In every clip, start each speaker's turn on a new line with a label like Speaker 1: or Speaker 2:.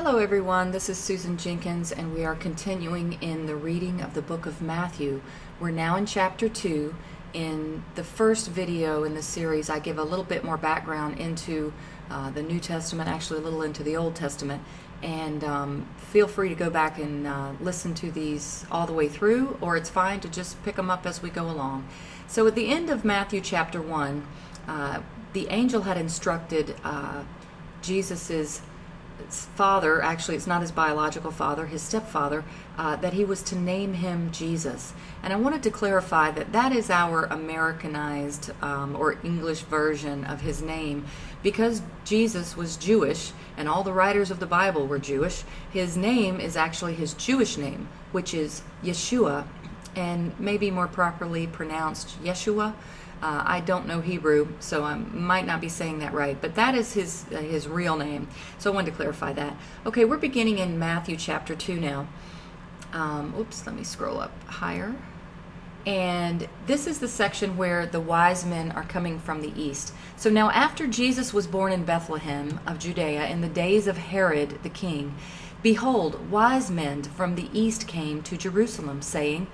Speaker 1: Hello, everyone. This is Susan Jenkins, and we are continuing in the reading of the book of Matthew. We're now in chapter 2. In the first video in the series, I give a little bit more background into uh, the New Testament, actually, a little into the Old Testament. And um, feel free to go back and uh, listen to these all the way through, or it's fine to just pick them up as we go along. So, at the end of Matthew chapter 1, uh, the angel had instructed uh, Jesus's father, actually, it's not his biological father, his stepfather, uh, that he was to name him Jesus. And I wanted to clarify that that is our Americanized um, or English version of his name. Because Jesus was Jewish and all the writers of the Bible were Jewish, his name is actually his Jewish name, which is Yeshua, and maybe more properly pronounced Yeshua. Uh, I don't know Hebrew, so I might not be saying that right, but that is his uh, his real name. So I wanted to clarify that. Okay, we're beginning in Matthew chapter two now. Um, oops, let me scroll up higher. And this is the section where the wise men are coming from the east. So now, after Jesus was born in Bethlehem of Judea in the days of Herod the king, behold, wise men from the east came to Jerusalem, saying,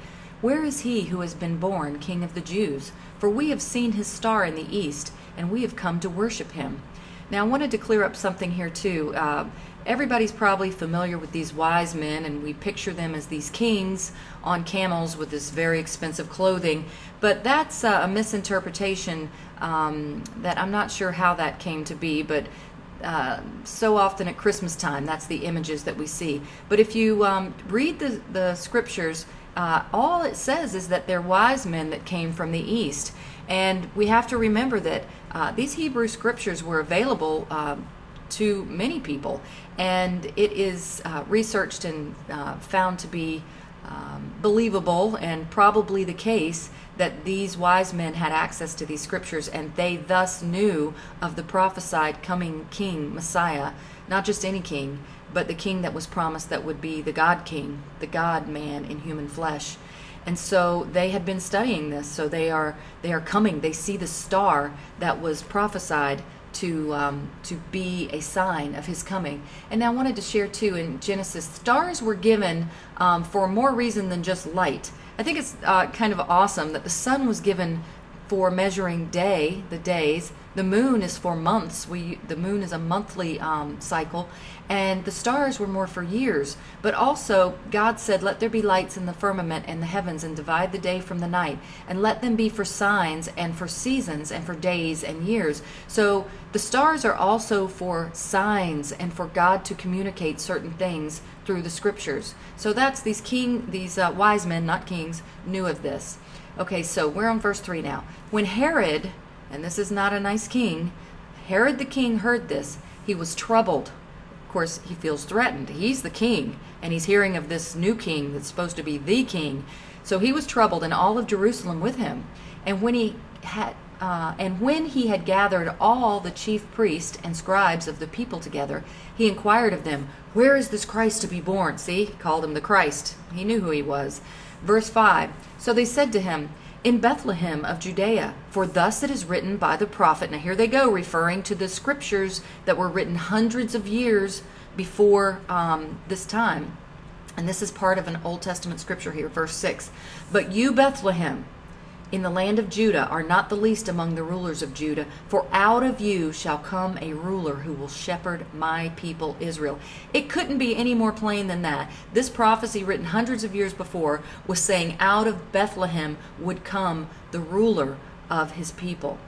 Speaker 1: where is he who has been born King of the Jews? For we have seen his star in the east, and we have come to worship him. Now, I wanted to clear up something here, too. Uh, everybody's probably familiar with these wise men, and we picture them as these kings on camels with this very expensive clothing. But that's uh, a misinterpretation um, that I'm not sure how that came to be, but uh, so often at Christmas time, that's the images that we see. But if you um, read the, the scriptures, uh, all it says is that they're wise men that came from the east. And we have to remember that uh, these Hebrew scriptures were available uh, to many people, and it is uh, researched and uh, found to be um, believable and probably the case that these wise men had access to these scriptures and they thus knew of the prophesied coming king, Messiah, not just any king, but the king that was promised that would be the God king, the God man in human flesh. And so they had been studying this. So they are they are coming. They see the star that was prophesied to um, to be a sign of his coming. And I wanted to share too in Genesis, stars were given um, for more reason than just light. I think it's uh, kind of awesome that the sun was given for measuring day, the days. The moon is for months. We the moon is a monthly um, cycle, and the stars were more for years. But also, God said, "Let there be lights in the firmament and the heavens, and divide the day from the night, and let them be for signs and for seasons and for days and years." So the stars are also for signs and for God to communicate certain things through the scriptures. So that's these king, these uh, wise men, not kings, knew of this. Okay, so we're on verse 3 now. When Herod, and this is not a nice king, Herod the king heard this, he was troubled. Of course, he feels threatened. He's the king, and he's hearing of this new king that's supposed to be the king. So he was troubled, and all of Jerusalem with him. And when he had uh, and when he had gathered all the chief priests and scribes of the people together, he inquired of them, Where is this Christ to be born? See, he called him the Christ. He knew who he was. Verse 5 So they said to him, In Bethlehem of Judea, for thus it is written by the prophet. Now here they go, referring to the scriptures that were written hundreds of years before um, this time. And this is part of an Old Testament scripture here, verse 6. But you, Bethlehem, in the land of Judah are not the least among the rulers of Judah, for out of you shall come a ruler who will shepherd my people Israel. It couldn't be any more plain than that. This prophecy, written hundreds of years before, was saying out of Bethlehem would come the ruler of his people.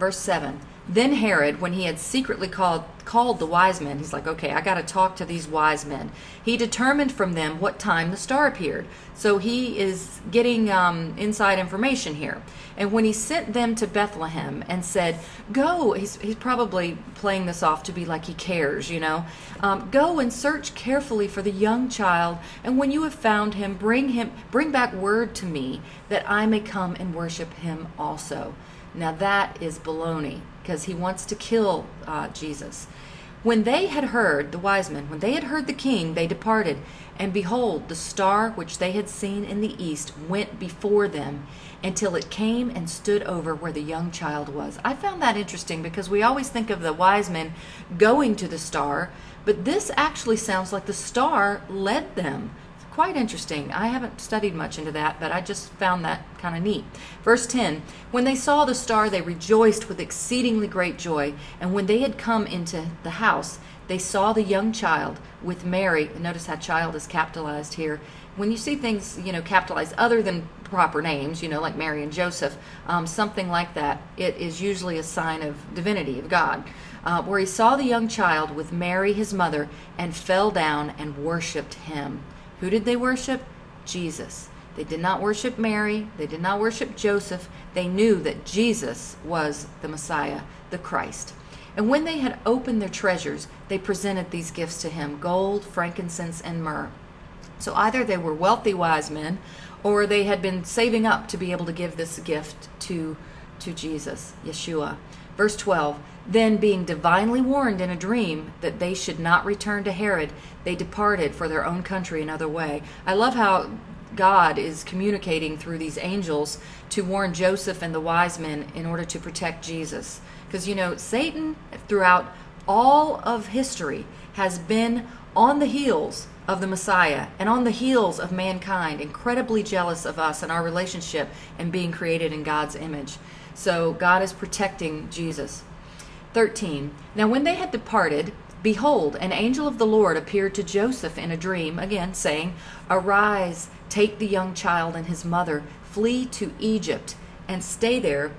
Speaker 1: Verse 7 then Herod, when he had secretly called called the wise men, he's like, okay, I got to talk to these wise men. He determined from them what time the star appeared. So he is getting um, inside information here. And when he sent them to Bethlehem and said, go, he's, he's probably playing this off to be like he cares, you know, um, go and search carefully for the young child. And when you have found him, bring him, bring back word to me that I may come and worship him also. Now that is baloney because he wants to kill uh, Jesus. When they had heard, the wise men, when they had heard the king, they departed. And behold, the star which they had seen in the east went before them until it came and stood over where the young child was. I found that interesting because we always think of the wise men going to the star, But this actually sounds like the star led them. Quite interesting. I haven't studied much into that, but I just found that kind of neat. Verse 10 When they saw the star, they rejoiced with exceedingly great joy. And when they had come into the house, they saw the young child with Mary. Notice how child is capitalized here. When you see things, you know, capitalized other than proper names, you know, like Mary and Joseph, um, something like that, it is usually a sign of divinity, of God. Uh, where he saw the young child with Mary, his mother, and fell down and worshiped him. Who did they worship? Jesus. They did not worship Mary. They did not worship Joseph. They knew that Jesus was the Messiah, the Christ. And when they had opened their treasures, they presented these gifts to him gold, frankincense, and myrrh. So either they were wealthy wise men or they had been saving up to be able to give this gift to, to Jesus, Yeshua. Verse 12 Then, being divinely warned in a dream that they should not return to Herod, they departed for their own country another way. I love how God is communicating through these angels to warn Joseph and the wise men in order to protect Jesus. Because, you know, Satan, throughout all of history, has been on the heels of the Messiah and on the heels of mankind, incredibly jealous of us and our relationship and being created in God's image. So God is protecting Jesus. 13. Now, when they had departed, behold, an angel of the Lord appeared to Joseph in a dream, again saying, Arise, take the young child and his mother, flee to Egypt, and stay there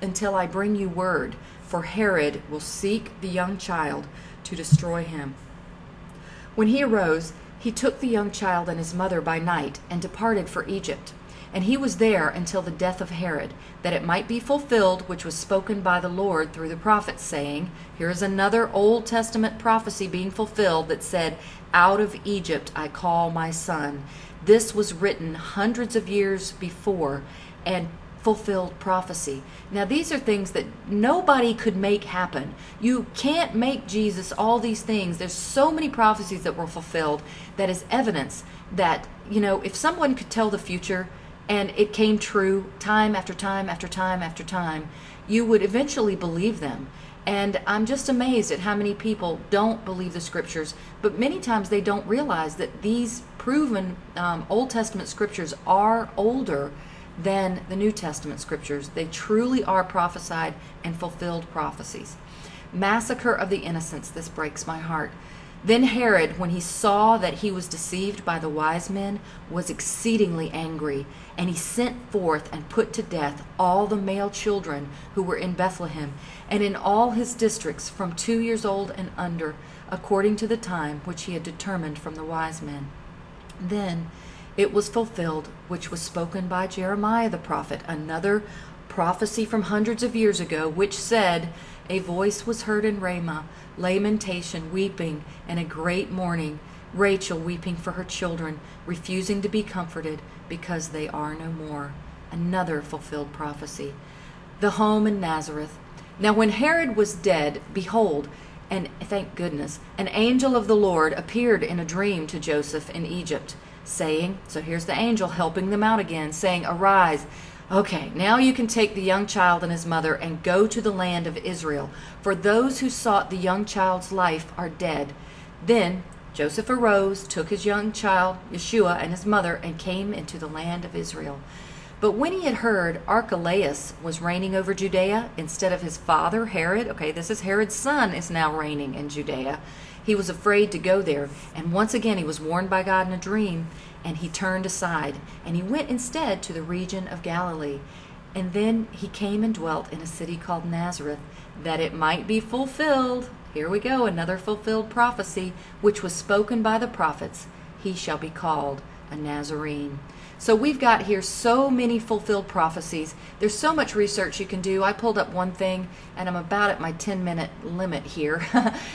Speaker 1: until I bring you word, for Herod will seek the young child to destroy him. When he arose, he took the young child and his mother by night and departed for Egypt. And he was there until the death of Herod, that it might be fulfilled which was spoken by the Lord through the prophets, saying, Here is another Old Testament prophecy being fulfilled that said, Out of Egypt I call my son. This was written hundreds of years before and fulfilled prophecy. Now, these are things that nobody could make happen. You can't make Jesus all these things. There's so many prophecies that were fulfilled that is evidence that, you know, if someone could tell the future, and it came true time after time after time after time, you would eventually believe them. And I'm just amazed at how many people don't believe the scriptures, but many times they don't realize that these proven um, Old Testament scriptures are older than the New Testament scriptures. They truly are prophesied and fulfilled prophecies. Massacre of the innocents, this breaks my heart. Then Herod, when he saw that he was deceived by the wise men, was exceedingly angry, and he sent forth and put to death all the male children who were in Bethlehem, and in all his districts from two years old and under, according to the time which he had determined from the wise men. Then it was fulfilled which was spoken by Jeremiah the prophet, another prophecy from hundreds of years ago, which said, A voice was heard in Ramah, lamentation, weeping, and a great mourning. Rachel weeping for her children, refusing to be comforted because they are no more. Another fulfilled prophecy. The home in Nazareth. Now, when Herod was dead, behold, and thank goodness, an angel of the Lord appeared in a dream to Joseph in Egypt, saying, So here's the angel helping them out again, saying, Arise. Okay, now you can take the young child and his mother and go to the land of Israel, for those who sought the young child's life are dead. Then Joseph arose, took his young child, Yeshua, and his mother, and came into the land of Israel. But when he had heard Archelaus was reigning over Judea instead of his father Herod, okay, this is Herod's son is now reigning in Judea, he was afraid to go there. And once again he was warned by God in a dream, and he turned aside, and he went instead to the region of Galilee. And then he came and dwelt in a city called Nazareth, that it might be fulfilled. Here we go, another fulfilled prophecy, which was spoken by the prophets. He shall be called a Nazarene. So we've got here so many fulfilled prophecies. There's so much research you can do. I pulled up one thing and I'm about at my 10 minute limit here.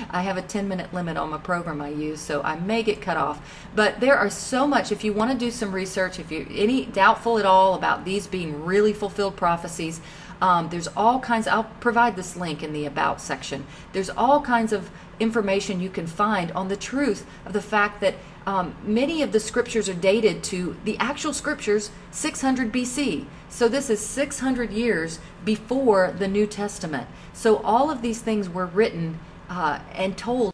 Speaker 1: I have a 10 minute limit on my program I use, so I may get cut off. But there are so much if you want to do some research, if you're any doubtful at all about these being really fulfilled prophecies, um, there's all kinds, I'll provide this link in the About section. There's all kinds of information you can find on the truth of the fact that um, many of the scriptures are dated to the actual scriptures 600 BC. So this is 600 years before the New Testament. So all of these things were written uh, and told.